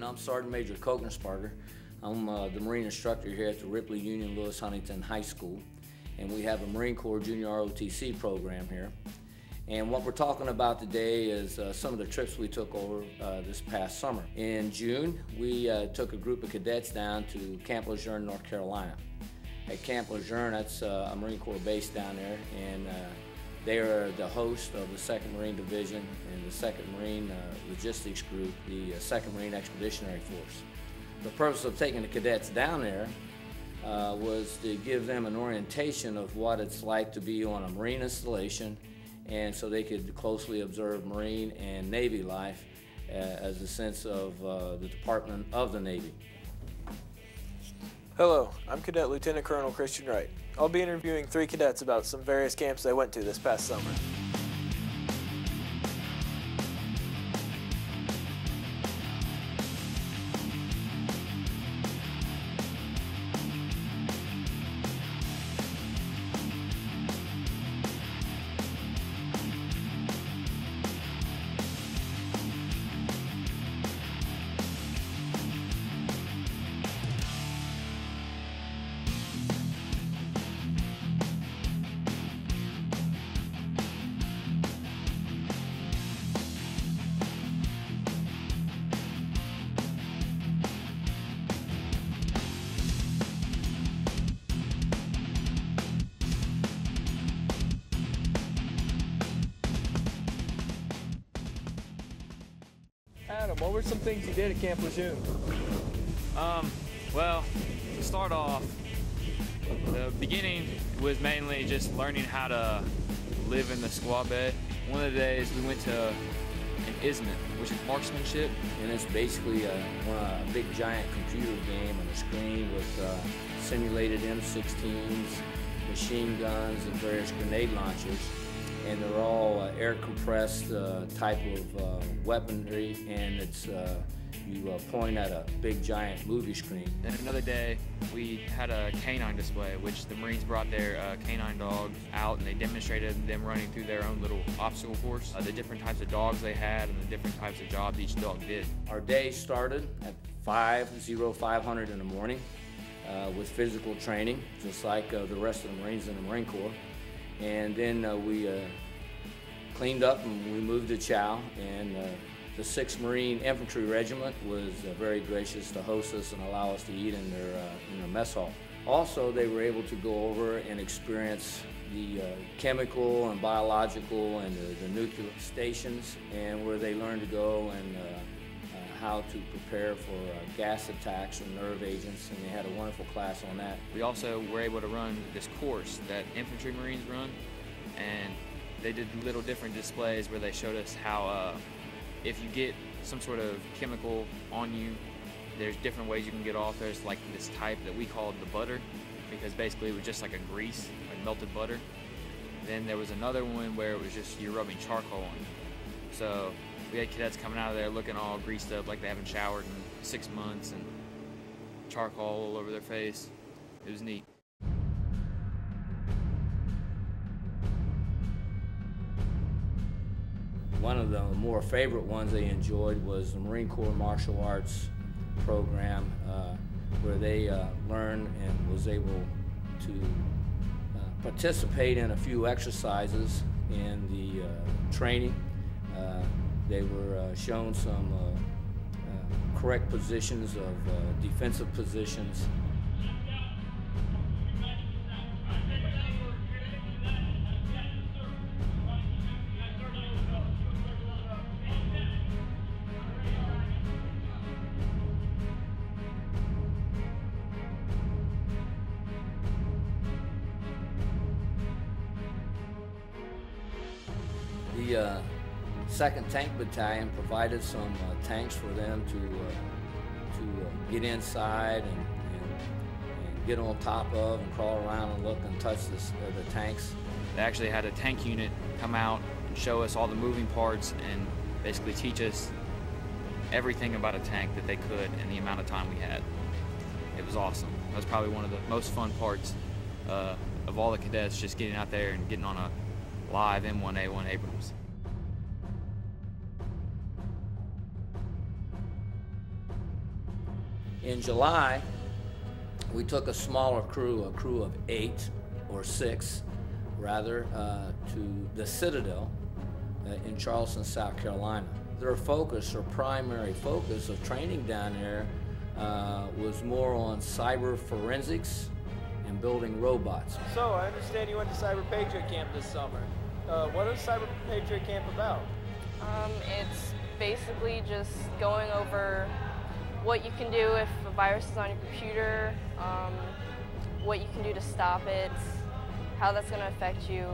Afternoon. I'm Sergeant Major Kogensparger. I'm uh, the Marine instructor here at the Ripley Union Lewis Huntington High School, and we have a Marine Corps Junior ROTC program here. And what we're talking about today is uh, some of the trips we took over uh, this past summer. In June, we uh, took a group of cadets down to Camp Lejeune, North Carolina. At Camp Lejeune, that's uh, a Marine Corps base down there, and uh, they are the host of the 2nd Marine Division and the 2nd Marine uh, Logistics Group, the 2nd Marine Expeditionary Force. The purpose of taking the cadets down there uh, was to give them an orientation of what it's like to be on a Marine installation and so they could closely observe Marine and Navy life uh, as a sense of uh, the Department of the Navy. Hello, I'm Cadet Lieutenant Colonel Christian Wright. I'll be interviewing three cadets about some various camps they went to this past summer. What were some things you did at Camp Lejeune? Um, well, to start off, the beginning was mainly just learning how to live in the squad bed. One of the days we went to an ISMIT, which is marksmanship. And it's basically a, a big giant computer game on a screen with uh, simulated M16s, machine guns, and various grenade launchers. And they're all uh, air compressed uh, type of uh, weaponry, and it's uh, you uh, point at a big giant movie screen. Then another day, we had a canine display, which the Marines brought their uh, canine dog out and they demonstrated them running through their own little obstacle course, the different types of dogs they had and the different types of jobs each dog did. Our day started at 5, 0, 500 in the morning uh, with physical training, just like uh, the rest of the Marines in the Marine Corps. And then uh, we uh, cleaned up and we moved to chow and uh, the 6th Marine Infantry Regiment was uh, very gracious to host us and allow us to eat in their, uh, in their mess hall. Also, they were able to go over and experience the uh, chemical and biological and the, the, nuclear stations and where they learned to go and how to prepare for uh, gas attacks or nerve agents, and they had a wonderful class on that. We also were able to run this course that infantry Marines run, and they did little different displays where they showed us how uh, if you get some sort of chemical on you, there's different ways you can get off. There's like this type that we called the butter, because basically it was just like a grease, like melted butter. Then there was another one where it was just you're rubbing charcoal on. So we had cadets coming out of there looking all greased up like they haven't showered in six months and charcoal all over their face. It was neat. One of the more favorite ones they enjoyed was the Marine Corps Martial Arts program, uh, where they uh, learned and was able to uh, participate in a few exercises in the uh, training. Uh, they were uh, shown some correct positions of defensive positions. The uh, Second Tank Battalion provided some uh, tanks for them to uh, to uh, get inside and, and, and, get on top of and crawl around and look and touch this, uh, the tanks. They actually had a tank unit come out and show us all the moving parts and basically teach us everything about a tank that they could in the amount of time we had. It was awesome. That was probably one of the most fun parts uh, of all the cadets, just getting out there and getting on a live M1A1 Abrams. In July, we took a smaller crew, a crew of eight or six, rather, uh, to the Citadel uh, in Charleston, South Carolina. Their focus, or primary focus of training down there, uh, was more on cyber forensics and building robots. So, I understand you went to Cyber Patriot Camp this summer. Uh, what is Cyber Patriot Camp about? Um, it's basically just going over what you can do if a virus is on your computer, um, what you can do to stop it, how that's going to affect you,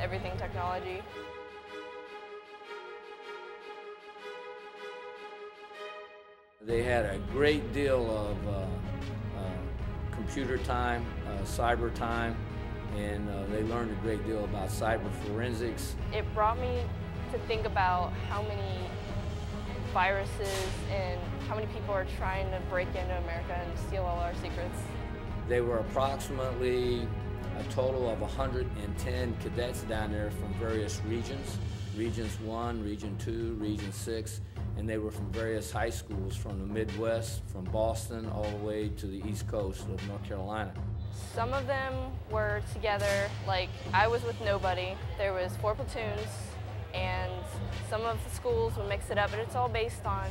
everything technology. They had a great deal of uh, uh, computer time, uh, cyber time, and uh, they learned a great deal about cyber forensics. It brought me to think about how many viruses and how many people are trying to break into America and steal all our secrets. They were approximately a total of 110 cadets down there from various regions, Regions 1, Region 2, Region 6, and they were from various high schools from the Midwest, from Boston all the way to the East Coast of North Carolina. Some of them were together, like I was with nobody. There was four platoons, and some of the schools will mix it up, but it's all based on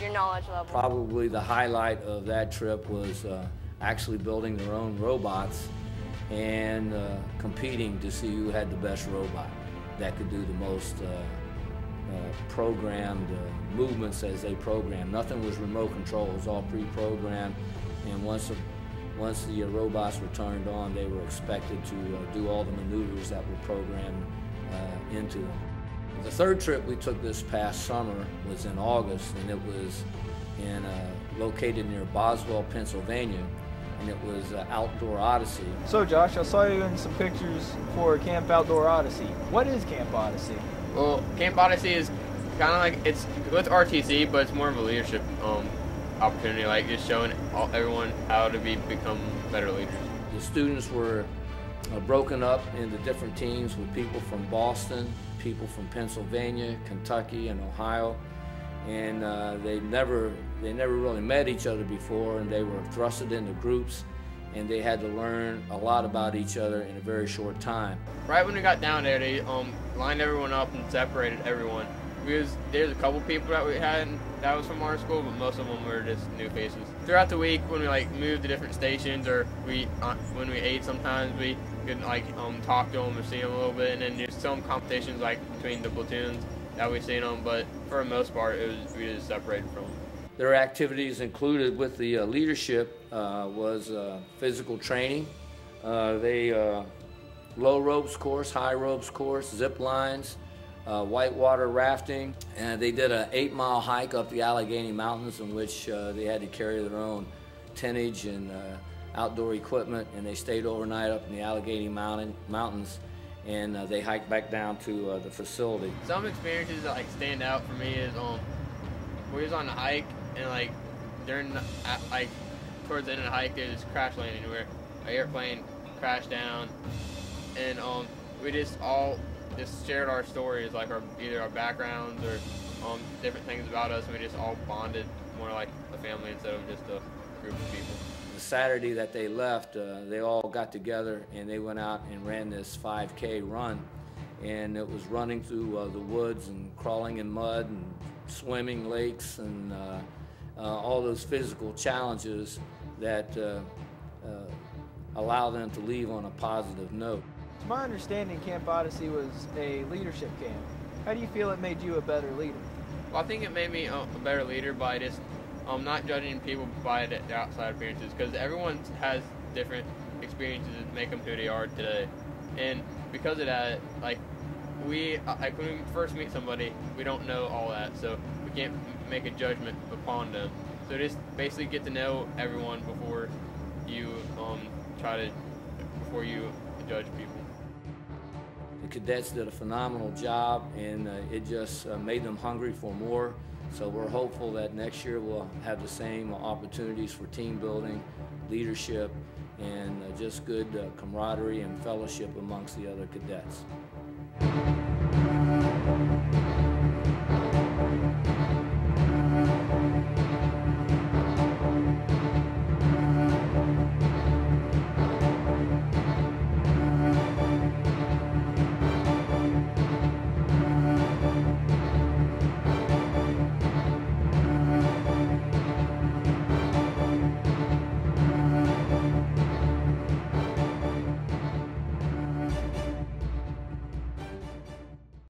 your knowledge level. Probably the highlight of that trip was uh, actually building their own robots and uh, competing to see who had the best robot that could do the most uh, uh programmed uh, movements as they programmed. Nothing was remote control, it was all pre-programmed, and once the, once the uh, robots were turned on, they were expected to do all the maneuvers that were programmed into them. The third trip we took this past summer was in August, and it was in uh, located near Boswell, Pennsylvania, and it was uh, Outdoor Odyssey. So, Josh, I saw you in some pictures for Camp Outdoor Odyssey. What is Camp Odyssey? Well, Camp Odyssey is kind of like it's with RTC, but it's more of a leadership um, opportunity, like just showing all, everyone how to be become better leaders. The students were uh, broken up into different teams with people from Boston, people from Pennsylvania, Kentucky, and Ohio, and uh, they never they never really met each other before, and they were thrusted into groups, and they had to learn a lot about each other in a very short time. Right when we got down there, they um, lined everyone up and separated everyone. Because there's a couple people that we had that was from our school, but most of them were just new faces. Throughout the week, when we like moved to different stations or we uh, when we ate, sometimes we could like um, talk to them and see them a little bit, and then there's some competitions like between the platoons that we seen them, but for the most part, it was we just separated from them. Their activities included with the uh, leadership uh, was uh, physical training. Uh, they uh, low ropes course, high ropes course, zip lines, uh, whitewater rafting, and they did an eight mile hike up the Allegheny Mountains in which they had to carry their own tonnage and outdoor equipment, and they stayed overnight up in the Allegheny Mountain, Mountains, and uh, they hiked back down to uh, the facility. Some experiences that like stand out for me is um, we was on a hike and like during the, like towards the end of the hike there was crash landing where an airplane crashed down, and um, we just all just shared our stories like our either our backgrounds or um, different things about us, and we just all bonded more like a family instead of just a group of people. The Saturday that they left, uh, they all got together and they went out and ran this 5K run. And it was running through uh, the woods and crawling in mud and swimming lakes and uh, uh all those physical challenges that uh, uh, allow them to leave on a positive note. To my understanding, Camp Odyssey was a leadership camp. How do you feel it made you a better leader? Well, I think it made me a better leader by just um, not judging people by their outside appearances because everyone has different experiences that make them who they are today. And because of that, like we, like when we first meet somebody, we don't know all that, so we can't make a judgment upon them. So just basically get to know everyone before you um, try to, before you judge people. Cadets did a phenomenal job, and uh, it just uh, made them hungry for more. So we're hopeful that next year we'll have the same opportunities for team building, leadership, and uh, just good uh, camaraderie and fellowship amongst the other cadets.